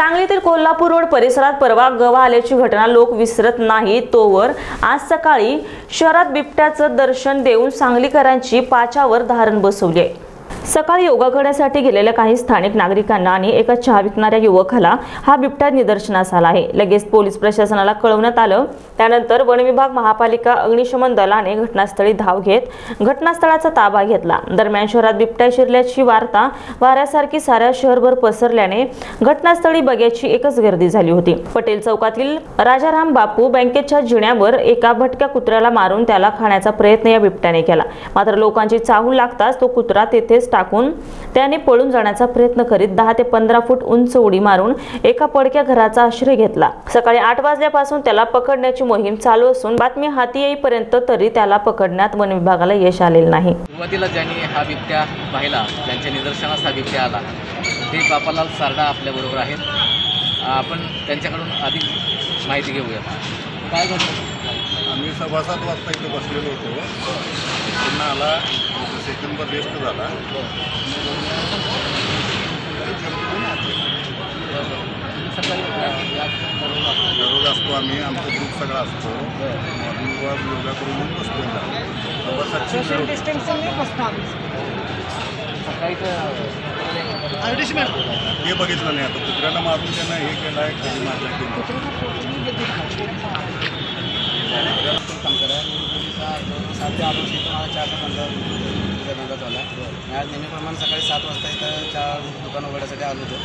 सांगलीतील कोल्हापूर रोड परिसरात परवा गवा आल्याची घटना लोक विसरत नाही. तोवर आज सकाळी शहरात बिबट्याचं दर्शन देऊन सांगलीकरांची पाचावर धारण बसवली आहे. सकाळी योगा करण्यासाठी गेलेल्या काही स्थानिक नागरिकांना आणि एका चहा विकणाऱ्या युवकाला हा बिबट्या निदर्शनास आला आहे. लगेच पोलीस प्रशासनाला कळवण्यात आलं. त्यानंतर वन विभाग महापालिका अग्निशमन दलाने घटनास्थळी धाव घेत घटनास्थळाचा ताबा घेतला. दरम्यान शहरात बिबट्या शिरल्याची वार्ता वाऱ्यासारखी साऱ्या शहरभर पसरल्याने घटनास्थळी बघ्याची एकच गर्दी झाली होती. पटेल चौकातील राजाराम बापू बँकेच्या जिण्यावर एका भटक्या कुत्र्याला मारून त्याला खाण्याचा प्रयत्न या बिबट्याने केला. मात्र लोकांची चाहूल लागताच तो कुत्रा तेथेच टाकून त्याने पळून जाण्याचा प्रयत्न करीत दहा ते पंधरा फूट उंच उडी मारून एका पडक्या घराचा आश्रय घेतला. सकाळी आठ वाजल्यापासून त्याला पकडण्याची मोहीम चालू असून बातमी हाती येईपर्यंत तरी त्याला पकडण्यात वन विभागाला यश आलेलं नाही. सुरुवातीला ज्यांनी हा बिबट्या पाहिला त्यांच्या निदर्शनास हा बिबट्या आला ते बापालाल सारडा आपल्याबरोबर आहेत. आपण त्यांच्याकडून अधिक माहिती घेऊया काय घडलं? आम्ही सव्वा सात वाजता इथे बसलेलो होतो. पुन्हा आला सेकंडवर रेस्ट झाला. दररोज असतो आम्ही आमचा ग्रुप सगळा असतो. मॉर्निंग वॉक योगा करून बसतो. सव्वा. सकाळी तर हे बघितलं नाही आता. कुत्र्याला मारून त्यांना हे केलं आहे खाली मारलं केलं काम करा सात ते आठ इथं मला चहाचा धंदा तुझा धंदा मी आज नेहमीप्रमाणे सकाळी सात वाजता इथं चहा दुकान उघडण्यासाठी आलो होतो.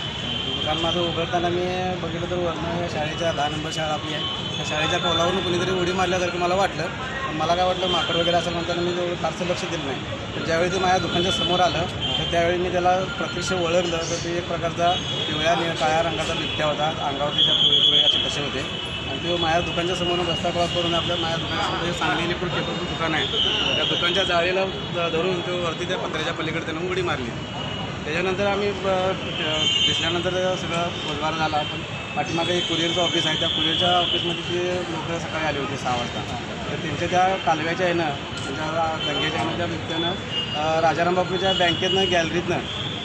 दुकान माझं उघडताना मी बघितलं तर वरनं शाळेच्या दहा नंबर शाळा आपली आहे. त्या शाळेच्या कोलावरून कुणीतरी उडी मारल्यासारखं मला वाटलं. मला काय वाटलं माकड वगैरे असं म्हणताना मी तेवढं फारसं लक्ष दिलं नाही. पण ज्यावेळी ते माझ्या दुकानच्या समोर आलं तर त्यावेळी मी त्याला प्रत्यक्ष ओळखलं तर ते एक प्रकारचा पिवळ्या निळ्या काळ्या रंगाचा बिबट्या होता. अंगावरती त्या पिवळे पिवळे असे कसे होते. आणि तो माझ्या दुकानच्या समोरून रस्ता क्रॉस करून आपल्या माझ्या दुकानासमोर सांगली इलेक्ट्रिक पेपरचं दुकान आहे. त्या दुकानच्या जाळीला धरून तो वरती त्या पत्र्याच्या पलीकडे त्यानं उडी मारली. त्याच्यानंतर आम्ही दिसल्यानंतर सगळं रोजगार झाला. पण पाठीमागे एक कुरिअरचं ऑफिस आहे. त्या कुरिअरच्या ऑफिसमध्ये ते लोक सकाळी आले होते सहा वाजता. तर त्यांच्या त्या कालव्याच्या आहे ना त्यांच्या गंगेच्या त्या बिबट्यानं राजाराम बापूच्या बँकेतनं गॅलरीतनं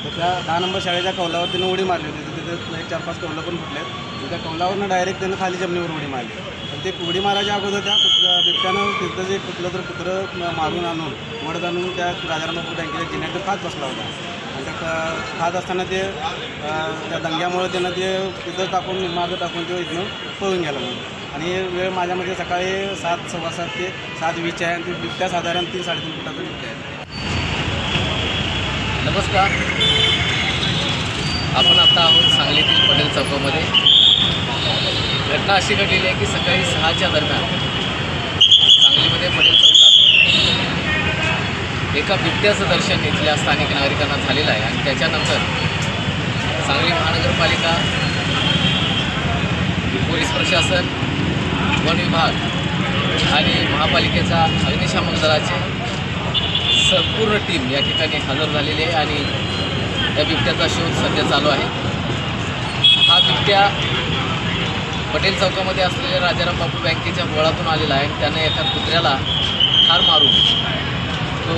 तर त्या दहा नंबर शाळेच्या कौलावर त्यानं उडी मारली होती. तर तिथे एक चार पाच कौलं पण फुटलेत. आणि त्या कौलावरनं डायरेक्ट त्यानं खाली जमिनीवर उडी मारली. पण ते उडी मारायच्या अगोदर त्या बिबट्यानं तिथं जे कुठलं तर कुत्रं मारून आणून वडत आणून त्या राजाराम बापू बँकेच्या जिन्ह्यात खात बसला होता. खात असताना ते त्या दंग्यामुळे त्यांना ते तिथं टाकून मागं टाकून ते इथनं पळून गेला म्हणून. आणि वेळ माझ्यामध्ये सकाळी सात सव्वा सात ते सात वीसच्या आहे आणि ते बिबट्या साधारण तीन साडेतीन फुटाचा बिबट्या आहे. नमस्कार. आपण आता आहोत सांगलीतील पटेल चौकामध्ये. घटना अशी घडलेली आहे की सकाळी सहाच्या दरम्यान सांगलीमध्ये पटेल चौक एका बिबट्याचं दर्शन इथल्या स्थानिक नागरिकांना झालेलं आहे आणि त्याच्यानंतर सांगली महानगरपालिका पोलीस प्रशासन वन विभाग आणि महापालिकेचा अग्निशामक दलाचे संपूर्ण टीम या ठिकाणी हजर झालेली आहे आणि या बिबट्याचा शोध सध्या चालू आहे. हा बिबट्या पटेल चौकामध्ये असलेल्या राजाराम बापू बँकेच्या बोळातून आलेला आहे त्याने एका कुत्र्याला ठार मारून तो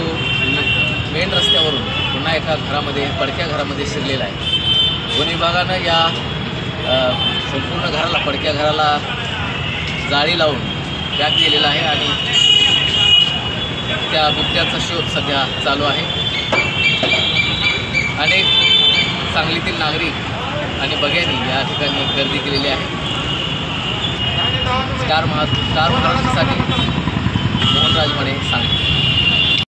मेन रस्त्यावरून पुन्हा एका घरामध्ये पडक्या घरामध्ये शिरलेला आहे. वन विभागानं या संपूर्ण घराला पडक्या घराला जाळी लावून पॅक दिलेला आहे आणि त्या बिबट्याचा शोध सध्या चालू आहे. अनेक सांगलीतील नागरिक आणि बघ्यांनी या ठिकाणी गर्दी केलेली आहे. स्टार महा स्टार महाराष्ट्रासाठी